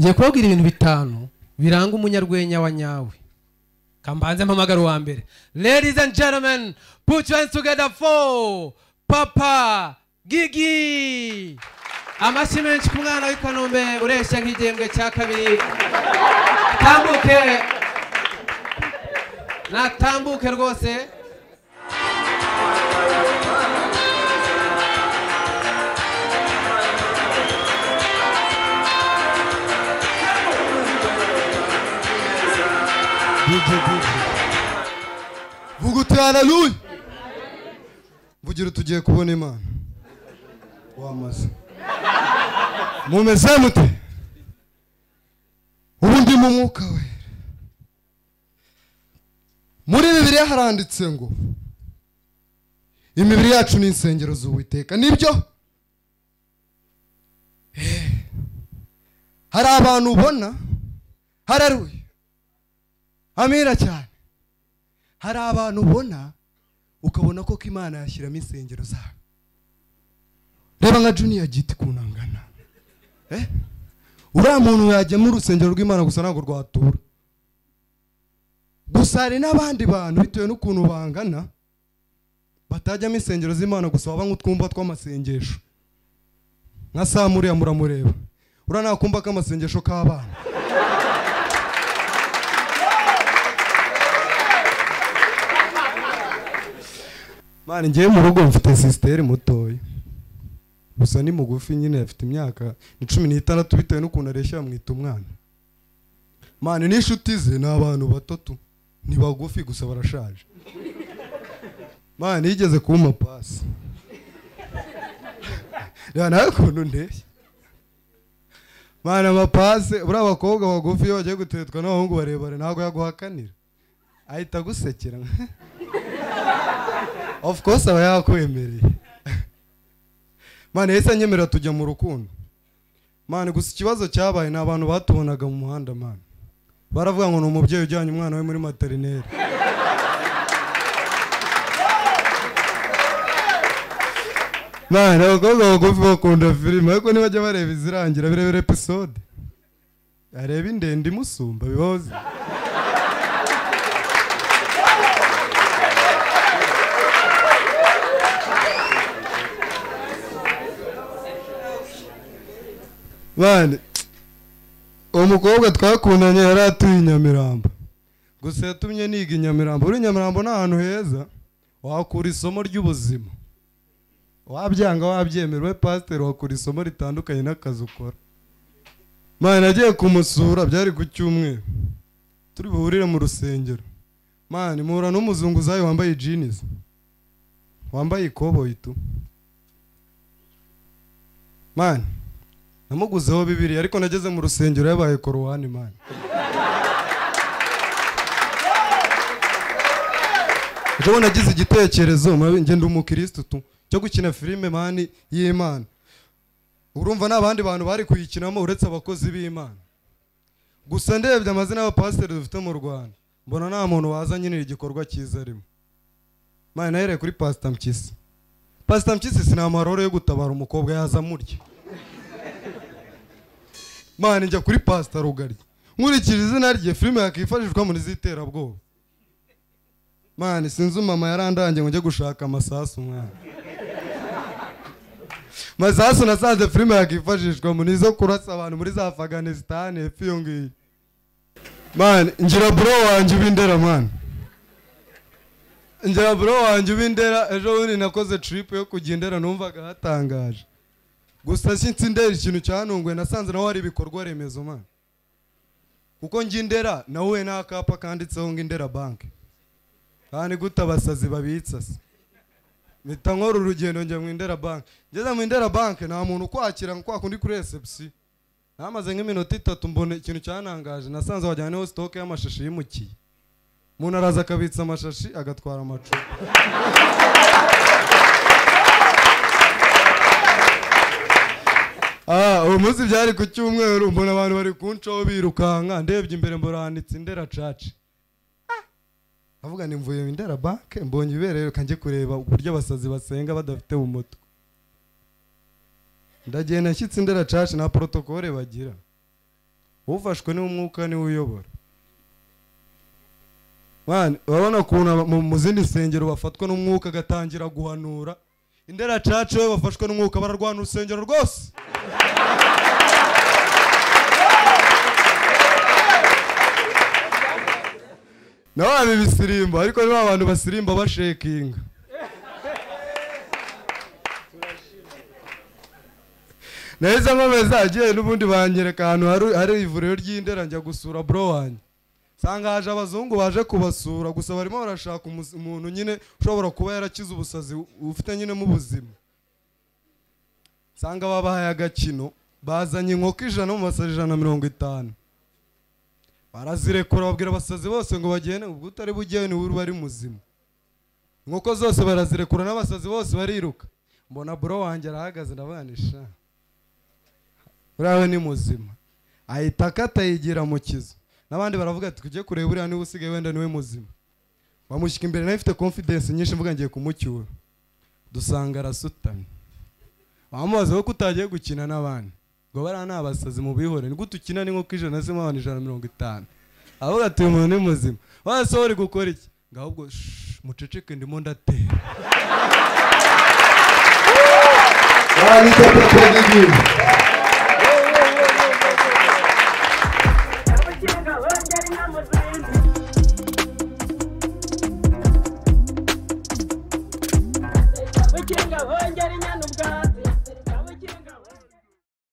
ngiye kubabwira ibintu bitanu biranga umunyarwenya wa nyawe. Kambanze mpamagara uwa mbere. Ladies and gentlemen put your hands together for papa gigi. Amashyi menshi ku mwana w'i kanombe ureshya nk'igihembwe cya kabiri. Tambuke. Natambuke rwose vuga uti haleluya vugira uti ugiye kubona imana. Wamaze. Mumeze mute? Ubu ndi mu mwuka we. Muri bibiliya haranditse ngo imibiri yacu ni insengero z'uwiteka. Nibyo? Eh. hari abantu ubona? Hararuye amira cyane hari abantu ubona ukabona ko imana yashyiramo insengero zawe. Reba nka juniya giti ukuntu angana Eh? uriya muntu yajyamo urusengero rw'imana gusa ntabwo rwatura. Gusa hari n'abandi bantu bitewe n'ukuntu bangana batajyamo insengero z'imana gusa baba nk'utwumba tw'amasengesho. Nka saa muriya muramureba. Uriya nta kumba k'amasengesho k'abana. Mani ngewe mu rugo mfite sisiteri mutoya. Gusa ni mugufi nyine afite imyaka cumi n'itandatu bitewe n'ukuntu areshya bamwita umwana. Mani n'inshuti ze ni abantu bato tu ni bagufi gusa barashaje. Mani yigeze kumpa pasi reba nawe ukuntu ndeshya. Mani amapase buriya abakobwa bagufi iyo bagiye gutetwa n'abahungu barebare ntabwo yaguhakanira. Ahita agusekera. Of course aba yakwemereye mani yahise anyemerera tujya mu rukundo. Mani gusa ikibazo cyabaye ni abantu batubonaga mu muhanda mani baravuga ngo ni umubyeyi ujyanye umwana we muri materineri. Mani abakobwa bagufi bakunda filime ariko ntibajya bareba izirangira birebera episode. Areba indende imusumba bibahoze bane uwo mukobwa twakundanye yari atuye i nyamirambo gusa yatumye niga i nyamirambo uri i nyamirambo ni ahantu heza wahakura isomo ry'ubuzima. Wabyanga wabyemera we pasiteri wakura isomo ritandukanye n'akazi ukora. Mani nagiye kumusura byari ku cyumweru. Turi buhurire mu rusengero. Mani muhura n'umuzunguzayi wambaye jinizi wambaye ikoboyi tu. Mani namuguzeho bibiri ariko nageze mu rusengero yabaye korowani mani ejo nagize igitekerezo ngenda umukirisitu tu. Cyo gukina filime mani y'imana. Urumva nta bandi bantu bari kuyikinamo uretse abakozi b'imana. Gusa ndebye amazina y'abapasiteri dufite mu rwanda. Mbona nta muntu waza nyine igikorwa cyiza arimo. Mani nahereye kuri pasita mpyisi. Pasita mpyisi si yo gutabara umukobwa yaza amurya. Mani njya kuri pasita rugari. Nkurikije izina rye filime yakifashishwa muri z'iterabwoba mani sinzi umama yarandangiye ngo njye gushaka amasasu mwana. Masasu nasanze filime yakifashishwa muri zo kurasa abantu muri za afganisitani hepfo iyo ngiyo. Mani ngira buro wanjye ubindera mani ngira buro wanjye ubindera ejo bundi nakoze trip yo kujya indera numvaga hatangaje. Gusa sinzi ndera ikintu cyantunguye nasanze naho hari ibikorwa remezo mani kuko njya indera nahuye n'akapa kanditseho ngo indera banki kandi gute abasazi babitsa se. Mpita nkora urugendo njya mu indera banki ngeze mu indera banki nta muntu ukwakira ngo kwa kundi kuri reception namaze nk'iminota itatu mbona ikintu cyanangaje. Nasanze wajyanaho sitoke y'amashashi yimukiye. Umuntu araza akabitsa amashashi agatwara amacupa. Uwo munsi byari ku cyumweru mbona abantu bari kuncaho birukanka ndebye imbere mburanditse indera caci. Avuga ni mvuye indera banke mbonye ibereye kanjye kureba uburyo abasazi basenga badafite mu mutwe. Ndagenda nshyitse indera caci nta protokole bagira. Ufashwe n'umwuka ni we uyobora. Urabona ukuntu mu zindi nsengero bafatwa n'umwuka agatangira guhanura. Indera caca we bafashwe n'umwuka bararwana urusengero rwose. Nawe waba ibisirimba ariko niba abantu basirimba bashekinga. Nahise nkomeza agiye n'ubundi banyereka ahantu hari ivuriro ry'indera njya gusura bro wanjye. Nsanga haje abazungu baje kubasura gusa barimo barashaka umuntu nyine ushobora kuba yarakize ubusazi ufite nyine mu buzima. Nsanga babahaye agakino bazanye inkoko ijana mu masazi ijana na mirongo itanu. Barazirekura babwira abasazi bose ngo bagende ubwo utari bugewe ni we uba ari muzima. Inkoko zose barazirekura n'abasazi bose bariruka. Mbona bro wanjye arahagaze ndabanisha uriya we ni muzima. Ahita akata yigira mu kizu. N'abandi baravuga ati tujye kureba uriya niba usigaye wenda ni we muzima. Bamushyika imbere nawe ifite confidence nyinshi mvuga ngiye kumucyura. Dusanga arasutamye. Wamubaza ko utagiye gukina n'abandi. Ngo bariya ni abasazi mu bihore ni gute ukina n'inkoko ijana zirimo abantu ijana na mirongo itanu? Avuga ati uyu muntu ni muzima. Wese uri gukora iki? Ngo ahubwo muceceke ndimo ndatera.